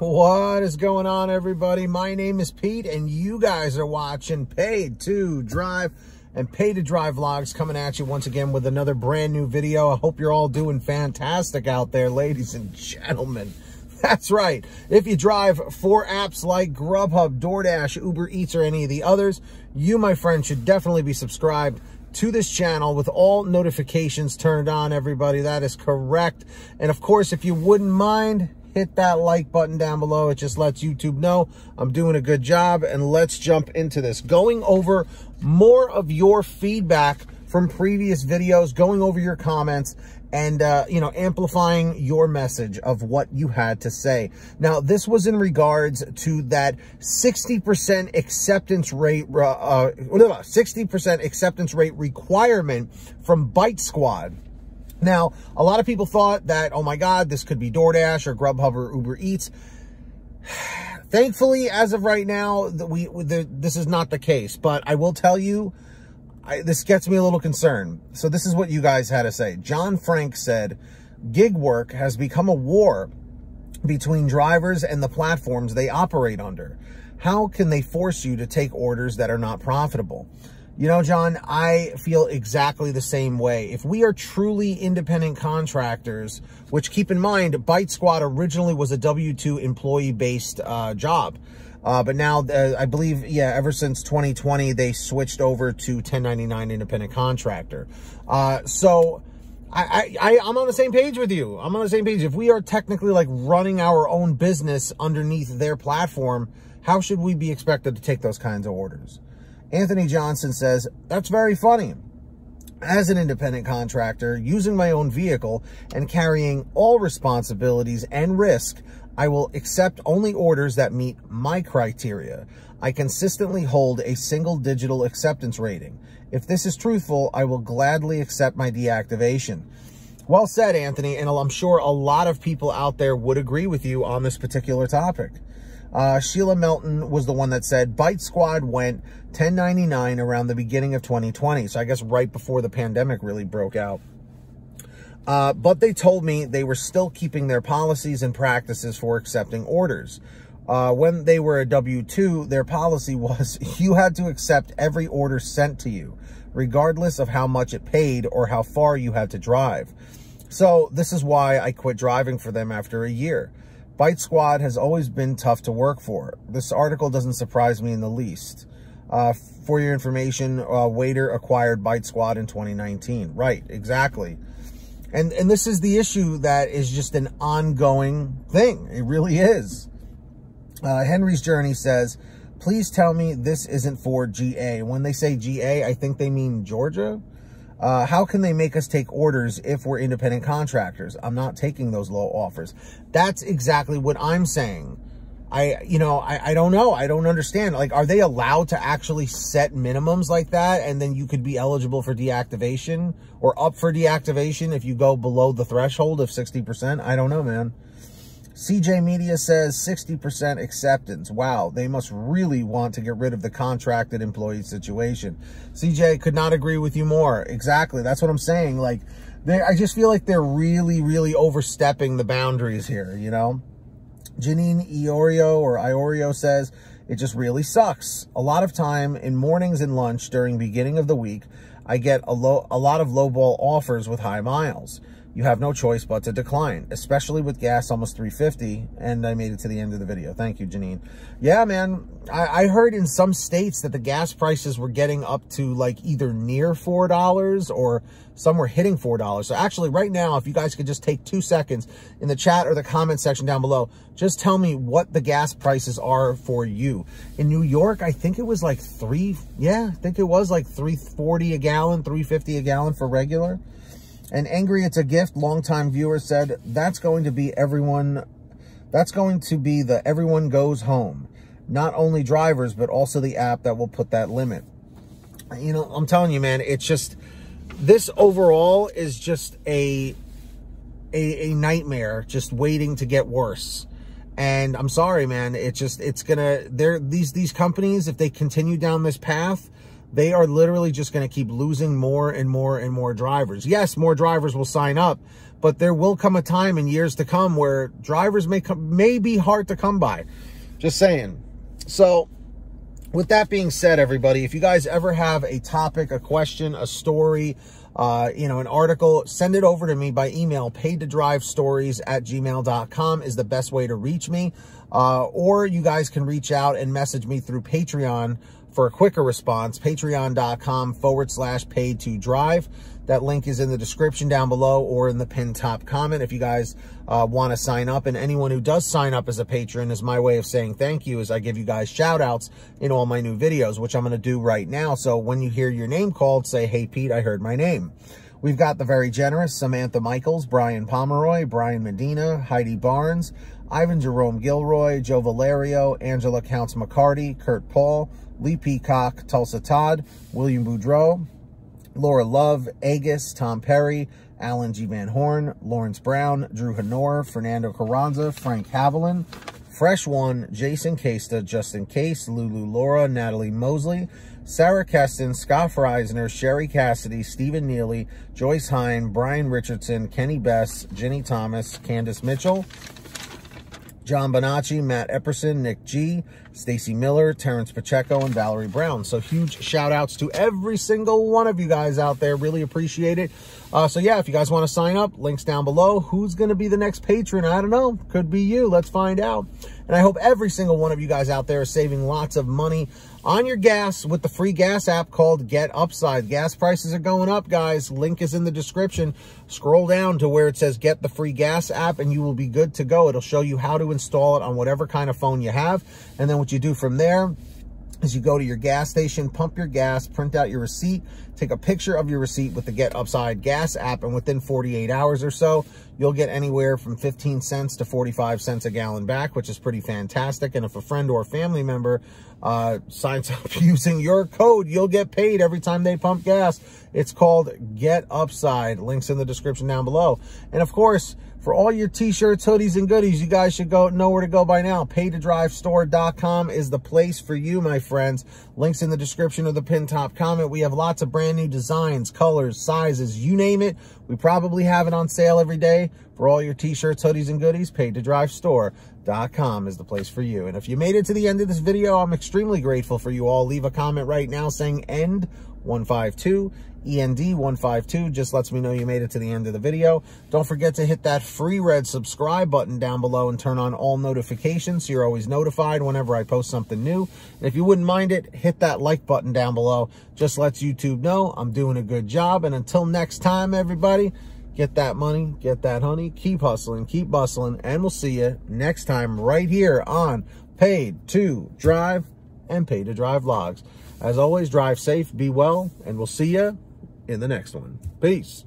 What is going on, everybody? My name is Pete, and you guys are watching Paid to Drive and Paid to Drive vlogs coming at you once again with another brand new video. I hope you're all doing fantastic out there, ladies and gentlemen. That's right. If you drive for apps like Grubhub, DoorDash, Uber Eats, or any of the others, you, my friend, should definitely be subscribed to this channel with all notifications turned on, everybody. That is correct. And of course, if you wouldn't mind, hit that like button down below. It just lets YouTube know I'm doing a good job. And let's jump into this. Going over more of your feedback from previous videos, going over your comments, and, uh, you know, amplifying your message of what you had to say. Now, this was in regards to that 60% acceptance rate, uh, 60% uh, acceptance rate requirement from Bite Squad. Now, a lot of people thought that, oh my God, this could be DoorDash or Grubhub or Uber Eats. Thankfully, as of right now, we, the, this is not the case. But I will tell you, I, this gets me a little concerned. So this is what you guys had to say. John Frank said, gig work has become a war between drivers and the platforms they operate under. How can they force you to take orders that are not profitable? You know, John, I feel exactly the same way. If we are truly independent contractors, which keep in mind, Bite Squad originally was a W-2 employee-based uh, job. Uh, but now, uh, I believe, yeah, ever since 2020, they switched over to 1099 independent contractor. Uh, so, I, I, I'm on the same page with you. I'm on the same page. If we are technically like running our own business underneath their platform, how should we be expected to take those kinds of orders? Anthony Johnson says, that's very funny. As an independent contractor, using my own vehicle and carrying all responsibilities and risk, I will accept only orders that meet my criteria. I consistently hold a single digital acceptance rating. If this is truthful, I will gladly accept my deactivation. Well said, Anthony, and I'm sure a lot of people out there would agree with you on this particular topic. Uh, Sheila Melton was the one that said Bite Squad went 1099 around the beginning of 2020. So I guess right before the pandemic really broke out. Uh, but they told me they were still keeping their policies and practices for accepting orders. Uh, when they were a W-2, their policy was you had to accept every order sent to you, regardless of how much it paid or how far you had to drive. So this is why I quit driving for them after a year. Bite Squad has always been tough to work for. This article doesn't surprise me in the least. Uh, for your information, uh, Waitr acquired Bite Squad in 2019. Right, exactly. And, and this is the issue that is just an ongoing thing. It really is. Uh, Henry's Journey says, please tell me this isn't for GA. When they say GA, I think they mean Georgia. Uh, how can they make us take orders if we're independent contractors? I'm not taking those low offers. That's exactly what I'm saying. I, you know, I, I don't know. I don't understand. Like, are they allowed to actually set minimums like that? And then you could be eligible for deactivation or up for deactivation if you go below the threshold of 60%? I don't know, man. CJ Media says 60% acceptance. Wow, they must really want to get rid of the contracted employee situation. CJ could not agree with you more. Exactly. That's what I'm saying. Like, they, I just feel like they're really, really overstepping the boundaries here, you know? Janine Iorio or Iorio says, it just really sucks. A lot of time in mornings and lunch during beginning of the week, I get a, low, a lot of lowball offers with high miles you have no choice but to decline, especially with gas almost 350 and I made it to the end of the video. Thank you, Janine. Yeah, man, I, I heard in some states that the gas prices were getting up to like either near $4 or some were hitting $4. So actually right now, if you guys could just take two seconds in the chat or the comment section down below, just tell me what the gas prices are for you. In New York, I think it was like three, yeah, I think it was like 340 a gallon, 350 a gallon for regular. And Angry It's a Gift, longtime viewer, said, that's going to be everyone, that's going to be the everyone goes home. Not only drivers, but also the app that will put that limit. You know, I'm telling you, man, it's just, this overall is just a, a, a nightmare just waiting to get worse. And I'm sorry, man, it's just, it's gonna, they're, these, these companies, if they continue down this path, they are literally just going to keep losing more and more and more drivers. Yes, more drivers will sign up, but there will come a time in years to come where drivers may come, may be hard to come by. Just saying. So with that being said, everybody, if you guys ever have a topic, a question, a story, uh, you know, an article, send it over to me by email. Paid to drive stories at gmail.com is the best way to reach me. Uh, or you guys can reach out and message me through Patreon for a quicker response. Patreon.com forward slash paid to drive. That link is in the description down below or in the pinned top comment if you guys uh, want to sign up. And anyone who does sign up as a patron is my way of saying thank you as I give you guys shout outs in all my new videos, which I'm going to do right now. So when you hear your name called, say, hey, Pete, I heard my name. We've got the very generous Samantha Michaels, Brian Pomeroy, Brian Medina, Heidi Barnes, Ivan Jerome Gilroy, Joe Valerio, Angela Counts McCarty, Kurt Paul, Lee Peacock, Tulsa Todd, William Boudreau, Laura Love, Agus, Tom Perry, Alan G. Van Horn, Lawrence Brown, Drew Honor, Fernando Carranza, Frank Haviland, Fresh One, Jason Casta, Justin Case, Lulu Laura, Natalie Mosley, Sarah Keston, Scott Freisner, Sherry Cassidy, Stephen Neely, Joyce Hine, Brian Richardson, Kenny Bess, Jenny Thomas, Candace Mitchell, John Bonacci, Matt Epperson, Nick G, Stacy Miller, Terrence Pacheco, and Valerie Brown. So huge shout outs to every single one of you guys out there. Really appreciate it. Uh, so yeah, if you guys want to sign up, links down below. Who's going to be the next patron? I don't know. Could be you. Let's find out. And I hope every single one of you guys out there is saving lots of money on your gas with the free gas app called Get Upside. Gas prices are going up, guys. Link is in the description. Scroll down to where it says Get the free gas app and you will be good to go. It'll show you how to install it on whatever kind of phone you have. And then what you do from there is you go to your gas station, pump your gas, print out your receipt, take a picture of your receipt with the Get Upside gas app, and within 48 hours or so, you'll get anywhere from 15 cents to 45 cents a gallon back, which is pretty fantastic. And if a friend or family member uh, signs up using your code, you'll get paid every time they pump gas. It's called Get Upside. Links in the description down below. And of course, for all your t-shirts, hoodies, and goodies, you guys should go know where to go by now. Paidtodrivestore.com is the place for you, my friends. Links in the description of the pin top comment. We have lots of brand new designs, colors, sizes, you name it. We probably have it on sale every day. For all your t-shirts, hoodies, and goodies, paidtodrivestore.com is the place for you. And if you made it to the end of this video, I'm extremely grateful for you all. Leave a comment right now saying end 152 END152 just lets me know you made it to the end of the video. Don't forget to hit that free red subscribe button down below and turn on all notifications so you're always notified whenever I post something new. And if you wouldn't mind it, hit that like button down below. Just lets YouTube know I'm doing a good job. And until next time, everybody, get that money, get that honey, keep hustling, keep bustling, and we'll see you next time right here on Paid to Drive and Paid to Drive Vlogs. As always, drive safe, be well, and we'll see you in the next one. Peace.